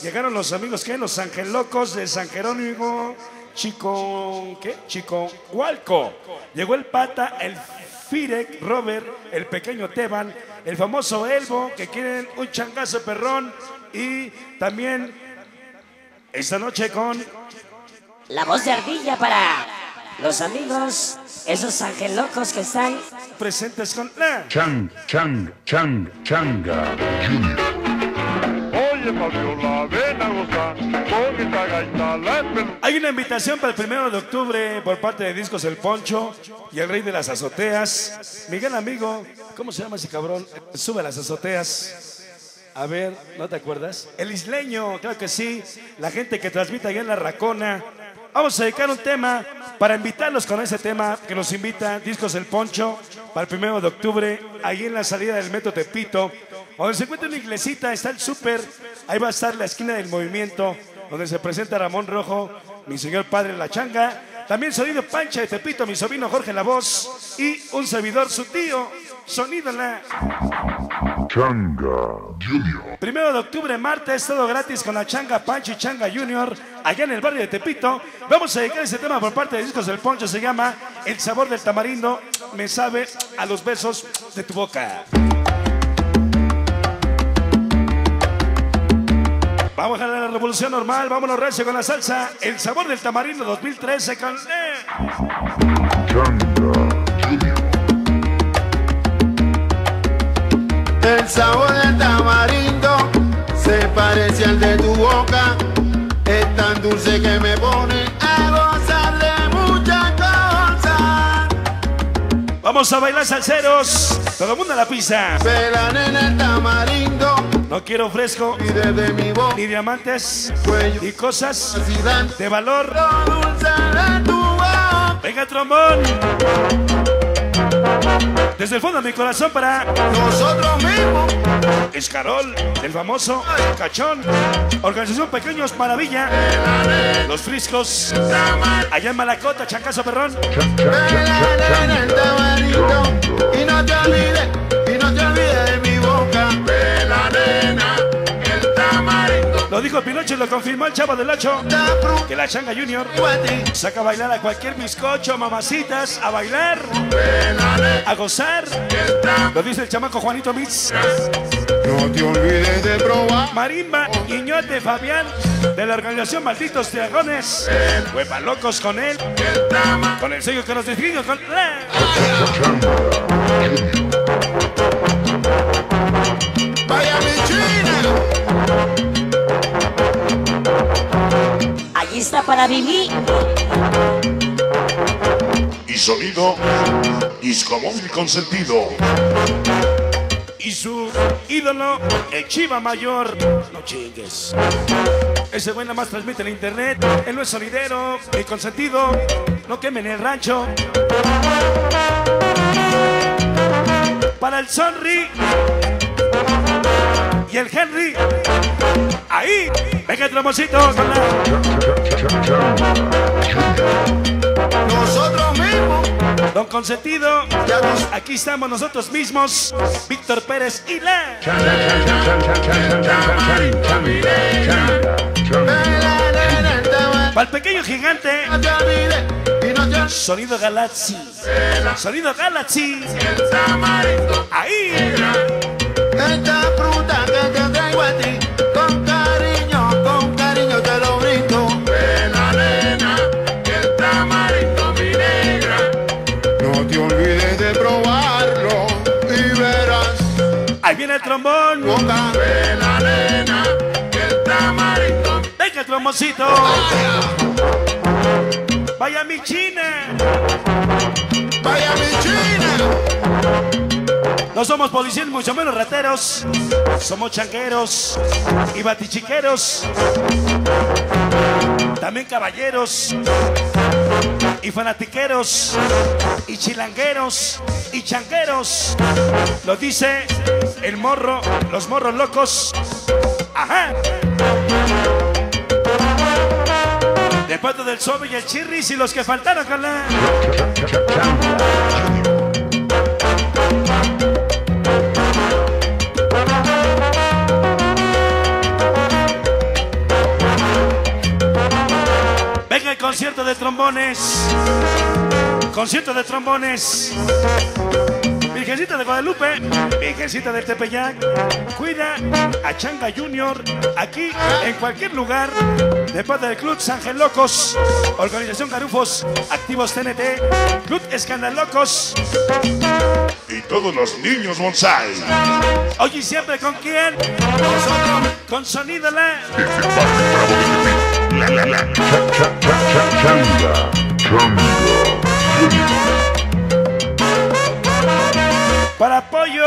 Llegaron los amigos que los angelocos de San Jerónimo, Chico, ¿qué? Chico Hualco. Llegó el pata, el Firek, Robert, el pequeño Teban, el famoso Elbo, que quieren un changazo perrón. Y también esta noche con La voz de ardilla para los amigos, esos angelocos que están. presentes con la. Chang, Chang, Chang, Changa Hay una invitación para el primero de octubre por parte de Discos El Poncho y el Rey de las Azoteas. Miguel Amigo, ¿cómo se llama ese cabrón? Sube a las azoteas. A ver, ¿no te acuerdas? El isleño, claro que sí. La gente que transmite allá en la Racona. Vamos a dedicar un tema para invitarlos con ese tema que nos invita Discos El Poncho para el primero de octubre, ahí en la salida del Metro Tepito. Donde se encuentra una iglesita, está el súper, ahí va a estar la esquina del movimiento, donde se presenta Ramón Rojo, mi señor padre La Changa, también Sonido Pancha de Tepito, mi sobrino Jorge La Voz, y un servidor, su tío, Sonido La. Changa Junior. Primero de octubre, martes, todo gratis con la Changa Pancha y Changa Junior, allá en el barrio de Tepito. Vamos a dedicar ese tema por parte de Discos del Poncho, se llama El sabor del tamarindo, me sabe a los besos de tu boca. Vamos a la revolución normal, vámonos recio con la salsa. El sabor del tamarindo 2013 con... eh. El sabor del tamarindo se parece al de tu boca. Es tan dulce que me pone a gozar de muchas cosas. Vamos a bailar salseros. Todo el mundo a la pista. Pelan en el tamarindo No quiero fresco, ni diamantes, ni cosas de valor. Venga, trombón. Desde el fondo de mi corazón para Nosotros mismos. Escarol, el famoso Cachón, Organización Pequeños Maravilla, Los Friscos, allá en Malacota, Chancazo Perrón. y no te olvides, Lo dijo Pinocho y lo confirmó el chavo del Ocho, está fruto que la Changa Junior saca a bailar a cualquier bizcocho, mamacitas, a bailar, a gozar. Lo dice el chamaco Juanito Mix, No te olvides de probar. Marimba, Guiñote, Fabián, de la organización Malditos Dragones, Huepa Locos con él, con el sello que nos distingue con la... Está para vivir. Y sonido Disco Móvil Consentido. y su ídolo, el Chiva Mayor. No chingues. Ese güey nada más transmite en internet. Él no es solidero, ni consentido. No quemen el rancho. Para el Sonri y el Henry. Ahí, venga el tromocito. Nosotros mismos. Don Consentido. Aquí estamos nosotros mismos, Víctor Pérez y la. tamarindo. Para el pequeño gigante, Sonido Galaxy. Sonido Galaxy. Ahí. Esta fruta que te. Con cariño, con cariño te lo brindo. Pela nena, el tamarindo mi negra. No te olvides de probarlo y verás. Ahí viene el trombón. Boca. Pela nena, el tamarindo. Venga el tromboncito. Vaya mi china. Vaya mi china. No somos policías, mucho menos rateros. Somos changueros y batichiqueros. También caballeros y fanatiqueros y chilangueros y changueros. Lo dice el morro, los morros locos. Ajá. De parte del Sobe y el Chirris y los que faltaron con la. Concierto de trombones. Concierto de trombones. Virgencita de Guadalupe, Virgencita del Tepeyac, cuida a Changa Junior aquí en cualquier lugar de parte del Club Ángel Locos, Organización Garufos, Activos TNT, Club Escandalocos. Y todos los niños bonsai. Hoy y siempre con quién? Con sonido la. La la la. Cha- cha- cha- cha- Changa, changa, junior. Para apoyo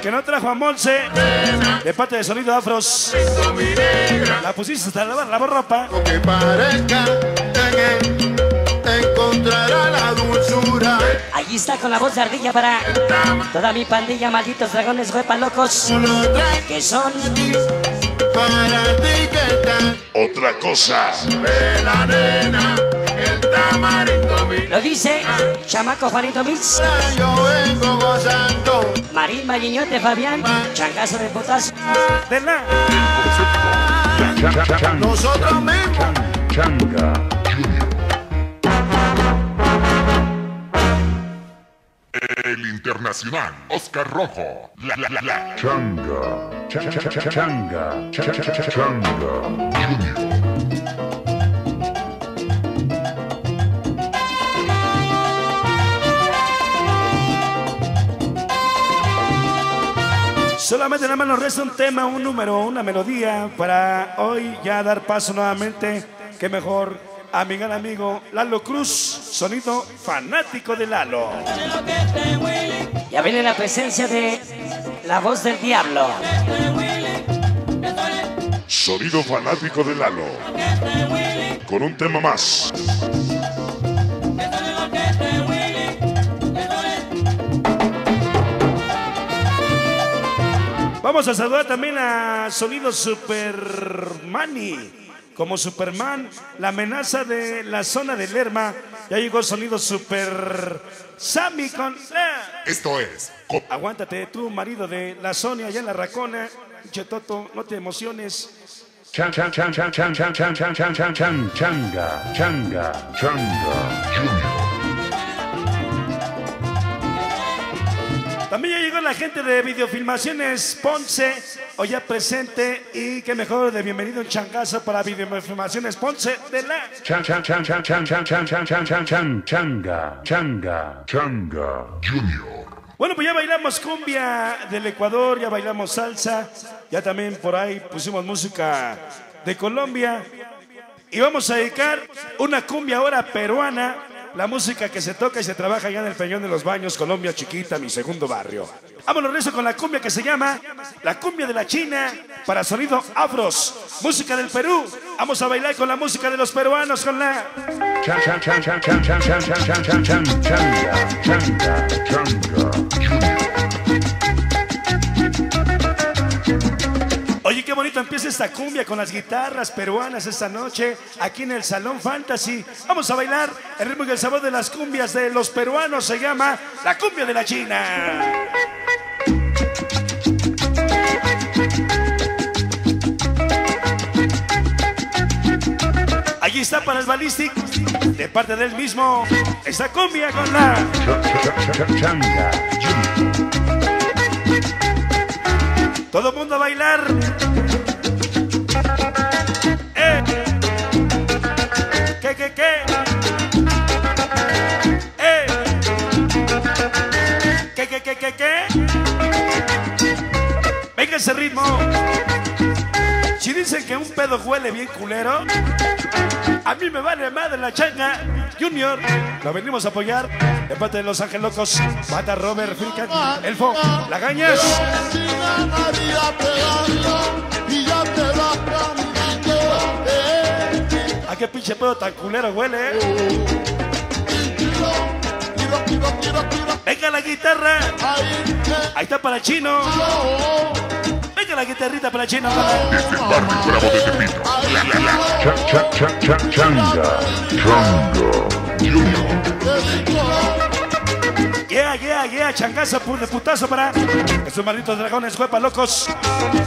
que no trajo a Monse de parte de Sonido Afros. La pusiste hasta lavar la ropa. que parezca encontrará la dulzura. Allí está con la voz de ardilla para toda mi pandilla, malditos dragones, huepa locos, que son para ti que tal. Otra cosa. La nena, el tamarindo mi Lo dice Chamaco Juanito Mix, Yo vengo gozando. Marín Mariñote Fabián, Changazo de Potas, De la. Nosotros mismos. changa, internacional. Oscar Rojo. La la la la. changa, cha- cha- cha- changa, cha- cha- cha- cha- changa, junior. Solamente nada más nos resta un tema, un número, una melodía para hoy ya dar paso nuevamente. Que mejor a mi gran amigo Lalo Cruz, sonido fanático de Lalo. ya viene la presencia de la voz del diablo. Sonido fanático de Lalo. Con un tema más. Vamos a saludar también a Sonido Supermani como Superman, la amenaza de la zona de Lerma. Ya llegó el sonido super Sammy con. Esto es. Aguántate, tu marido de la Sonia, allá en la Racona. Chetoto, no te emociones. Changa, changa, changa, changa. También ya llegó la gente de Videofilmaciones Ponce, hoy ya presente. Y qué mejor de bienvenido un changazo para Videofilmaciones Ponce de la. Chan, chan, chan, chan, chan, chan, chan, chan, chan, chan, chan, changa, changa, Changa Junior. Bueno, pues ya bailamos cumbia del Ecuador, ya bailamos salsa, ya también por ahí pusimos música de Colombia. Y vamos a dedicar una cumbia ahora peruana, la música que se toca y se trabaja allá en el Peñón de los Baños, Colombia Chiquita, mi segundo barrio. Vámonos rezo con la cumbia que se llama La cumbia de la China para sonido afros, música del Perú. Vamos a bailar con la música de los peruanos con la. Qué bonito empieza esta cumbia con las guitarras peruanas esta noche aquí en el Salón Fantasy. Vamos a bailar el ritmo y el sabor de las cumbias de los peruanos. Se llama la cumbia de la China. Allí está para el Ballistic, de parte del mismo, esta cumbia con la... Todo mundo a bailar. Ese ritmo. Si dicen que un pedo huele bien culero, a mí me vale madre la changa. Junior, lo venimos a apoyar de parte de Los Ángeles Locos. Mata Robert Frican, Elfo, Lagañas. ¿A qué pinche pedo tan culero huele. Venga la guitarra. Ahí está para Chino. Venga la guitarrita para Chino. Desde el barrio bravo de Tepito. La la la. Cha, cha, cha, cha, changa, changa, Junior. Yeah, yeah, yeah, changazo, putazo para estos malditos dragones, huepa locos.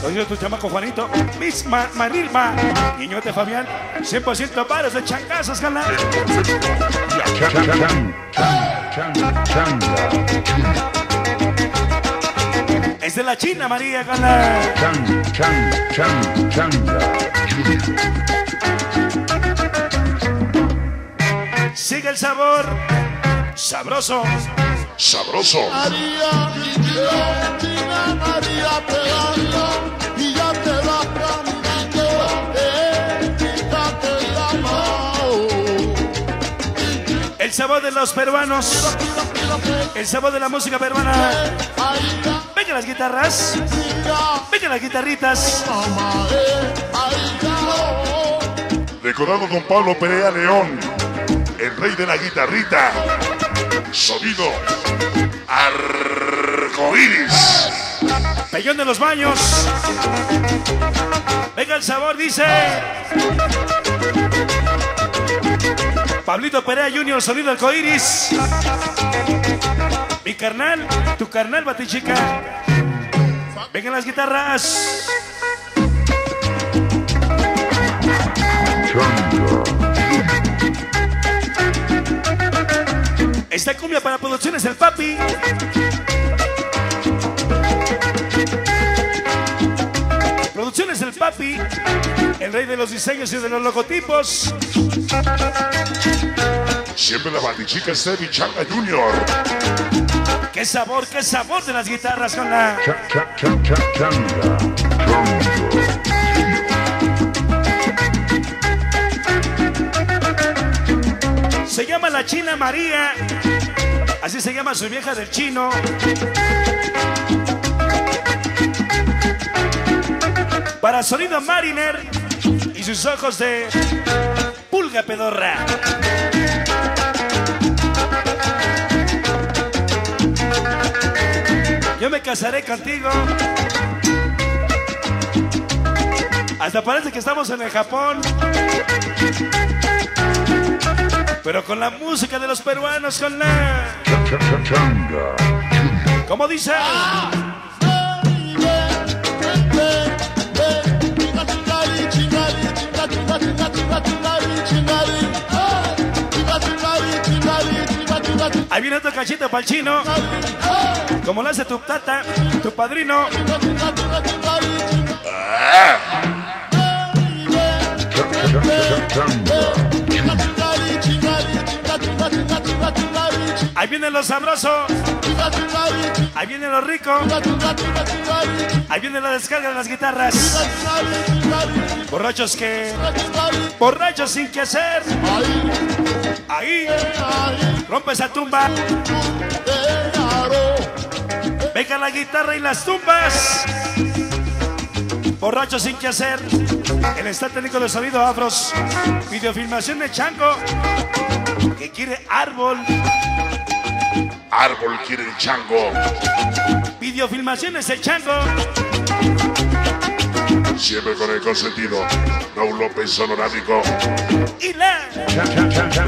Soy tu chamaco Juanito, Miss Ma Manilma, niñote Fabián, 100% paros de changazos, canal. Chan, chan, chan, chan, changa. Es de la China, María, canal. Chan, chan, chan, changa. Sigue el sabor, sabroso. Sabroso. María, China María pegando eh. El sabor de los peruanos, el sabor de la música peruana. Venga las guitarras, venga las guitarritas. Decorado con Pablo Perea León, el rey de la guitarrita. Sonido arcoíris. Pellón de los baños. Venga el sabor, dice. Pablito Perea Junior, sonido arcoíris. Mi carnal, tu carnal, batichica. Vengan las guitarras. Esta cumbia para producciones El Papi. Producciones El Papi, el rey de los diseños y de los logotipos. Siempre la batichica Stevie Changa Junior. ¡Qué sabor, qué sabor de las guitarras con la... Se llama la China María. Así se llama su vieja del chino. Para sonido Mariner y sus ojos de pulga pedorra. Casaré contigo. Hasta parece que estamos en el Japón. Pero con la música de los peruanos, con la... ¿Cómo dice? Ahí viene otro cachito para el chino. Como lo hace tu tata, tu padrino. Ahí viene lo sabroso. Ahí viene lo rico. Ahí viene la descarga de las guitarras. Borrachos que. Borrachos sin que hacer. Ahí. Rompe esa tumba. Venga la guitarra y las tumbas. Borrachos sin que hacer. El está técnico de sonido afros. Videofilmación de Chango. Que quiere árbol. Árbol quiere el chango. Videofilmaciones de Chango. Siempre con el consentido. Raúl López Sonorático. Y la. Cha, cha, cha,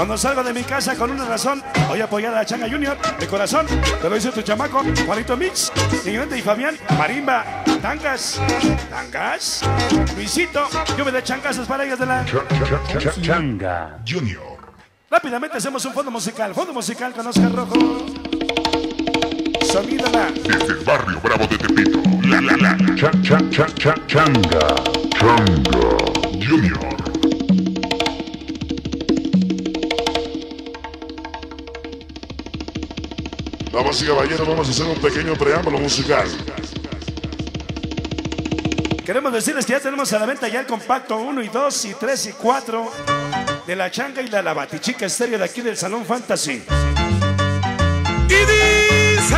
Cuando salgo de mi casa con una razón, voy a apoyar a la Changa Junior de corazón. Te lo dice tu chamaco, Juanito Mix, Miguelente y Fabián, Marimba, Tangas, Tangas, Luisito, yo me de changazos para ellas de la. Cha, cha, cha, cha, changa. Junior. Rápidamente hacemos un fondo musical, fondo musical con Oscar Rojo. Sonido la. Desde el barrio Bravo de Tepito. La la la. Cha, cha, cha, cha, changa. Changa. Junior. Damas y caballeros, vamos a hacer un pequeño preámbulo musical. Queremos decirles que ya tenemos a la venta ya el compacto 1 y 2 y 3 y 4 de la changa y la, la batichica estéreo de aquí del Salón Fantasy. Y dice...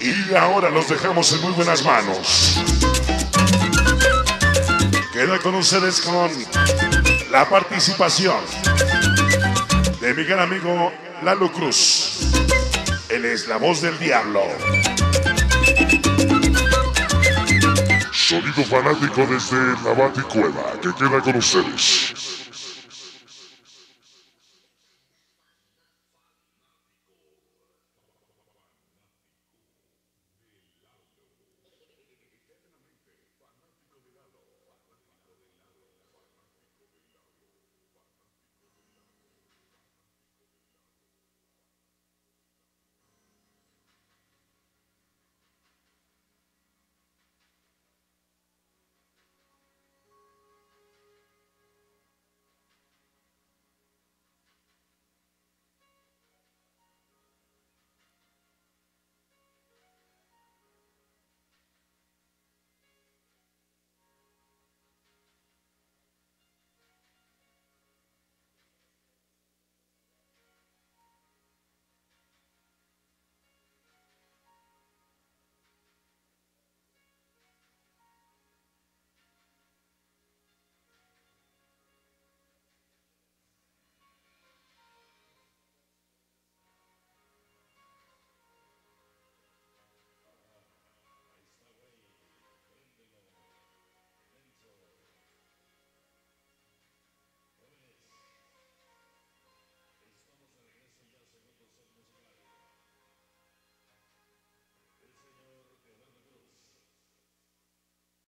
Y ahora los dejamos en muy buenas manos. Queda con ustedes con la participación de mi gran amigo Lalo Cruz. Él es la voz del diablo. Sonido fanático desde la Baticueva, que queda con ustedes.